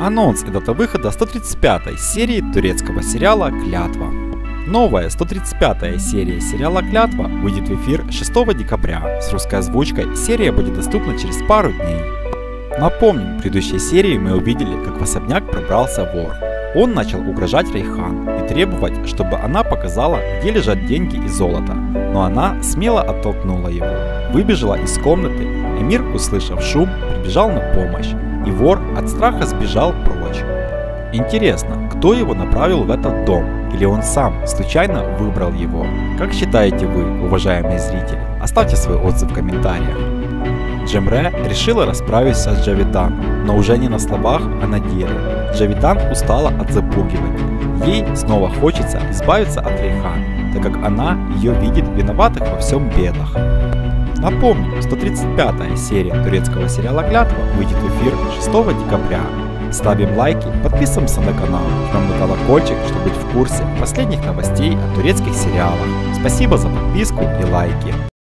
Анонс и дата выхода 135 серии турецкого сериала «Клятва». Новая 135 серия сериала «Клятва» выйдет в эфир 6 декабря. С русской озвучкой серия будет доступна через пару дней. Напомним, в предыдущей серии мы увидели, как в особняк пробрался вор. Он начал угрожать Рейхан и требовать, чтобы она показала, где лежат деньги и золото, но она смело оттолкнула его. Выбежала из комнаты, Эмир, услышав шум, прибежал на помощь, и вор от страха сбежал прочь. Интересно, кто его направил в этот дом? Или он сам случайно выбрал его? Как считаете вы, уважаемые зрители? Оставьте свой отзыв в комментариях. Джемре решила расправиться с Джавидан, но уже не на словах, а на деле. Джавидан устала от запугиваний. Ей снова хочется избавиться от Рейхан, так как она ее видит виноватых во всем бедах. Напомню, 135 серия турецкого сериала «Клятва» выйдет в эфир 6 декабря. Ставим лайки, подписываемся на канал, жмем на колокольчик, чтобы быть в курсе последних новостей о турецких сериалах. Спасибо за подписку и лайки.